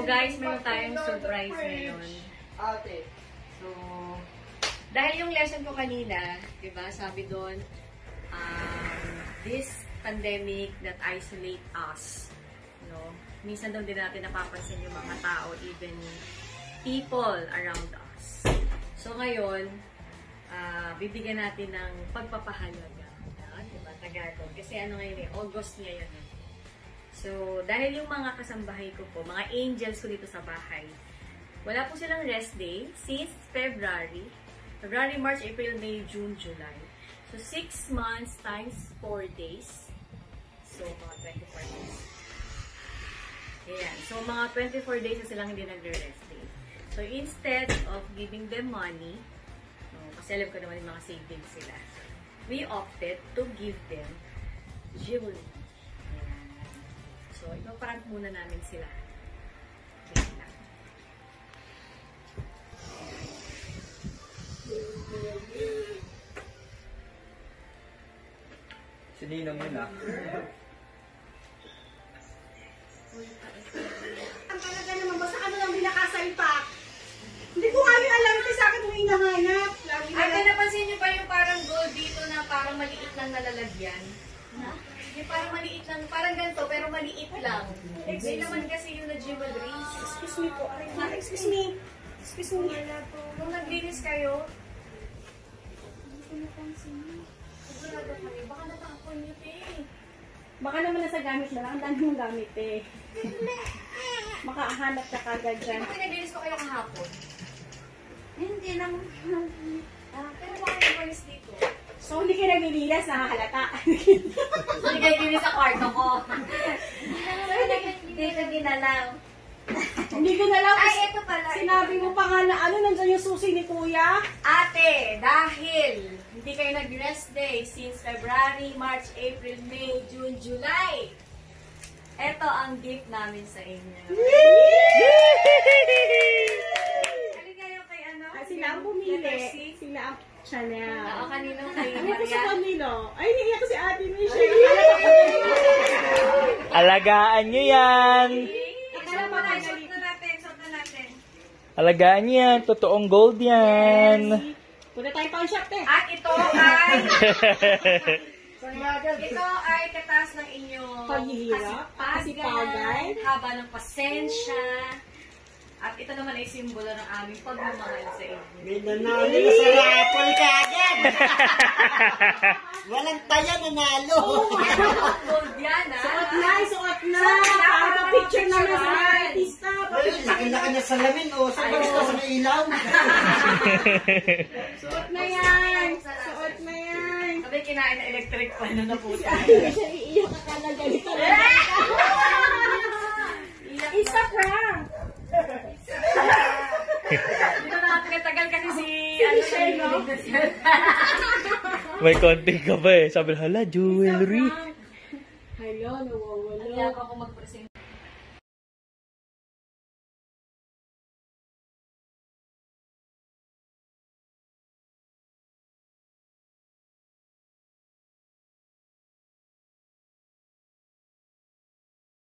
Guys, meron tayong surprise ngayon. Ate. So, dahil yung lesson ko kanina, di ba, sabi doon, um, this pandemic that isolate us, no? Minsan daw din natin napapansin yung mga tao, even people around us. So ngayon, ah, bibigyan natin ng pagpapahalaga. Yan, di ba, Tagalog. Kasi ano ngayon eh, August ngayon eh. So, dahil yung mga kasambahay ko po, mga angels ko dito sa bahay, wala po silang rest day since February. February, March, April, May, June, July. So, 6 months times 4 days. So, mga 24 days. Ayan. So, mga 24 days na silang hindi nagre-rest day. So, instead of giving them money, no, kasi alam ko naman yung mga savings sila, we opted to give them jewelry. So, ipaprank muna namin sila. Wait lang. Si Ninong yun ah. Ang talaga naman, basta ano lang binakasalpak. Hindi ko nga yung alam kasi sa akin mo hinahanap. Lagi na Ate, napansin niyo ba yung parang gold dito na parang maliit lang nalalagyan? Yung parang maliit lang, parang ganito, pero maliit lang. Hindi naman kasi yung na jewelry. Excuse me po. Aray, ma, excuse me. Excuse me. Nung naglinis kayo, Sigurado kami, baka natapon niyo, te. Baka naman nasa gamit na lang. Ang dami mong gamit eh. Makahanap ka kagad Hindi dyan. ba pinaglinis ko kayo kahapon? Hindi lang. Ah, pero baka dito. So, hindi ka naglililas, nakahalata. Hindi kayo linis sa kwarto ko. Hindi ko ginalaw. hindi ko na lang. Ay, ito pala. Sinabi mo pa nga na ano, nandyan yung susi ni kuya. Ate, dahil hindi kayo nag-rest day since February, March, April, May, June, July. Ito ang gift namin sa inyo. Halika kayo kay ano? Ah, sila ang Letter bumili. Chanel. Oo, kanino kay Ano ko sa Maria? kanilo? Ay, naiiyak ko si ate Michelle. Alagaan nyo yan! Akala pa tayo Suot na natin, suot na natin. Alagaan nyo yan! Totoong gold yan! Punta tayo pawn shop, te. At ito ay, ito ay kataas ng inyong Paghihirap, kasipagay. haba ng pasensya. At ito naman ay simbolo ng aming pagmamahal sa inyo. May nanalo na sa raffle ka agad. Walang taya nanalo. Gold yan, ah. Suot na, suot na. Para picture naman sa mga artista. Ay, laki-laki na salamin. O, sa basta sa ilaw. Suot na yan. Suot na yan. Sabi kinain na electric fan na naputa. Ate Michelle, iiyak ka talaga. Dito lang. Isa prank. Dito na natin natagal kasi si, ano, Michelle, no? May konting ka ba eh. Sabi, hala, jewelry. Hello, nawawala. Kaya ako mag-present